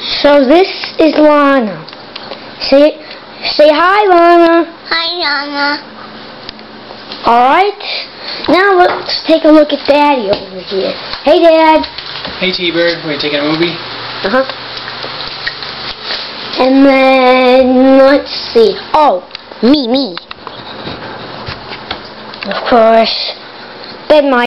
So this is Lana. Say say hi, Lana. Hi, Lana. All right. Now let's take a look at Daddy over here. Hey, Dad. Hey T-Bird, we taking a movie? Uh huh. And then let's see. Oh, me, me. Of course. Then my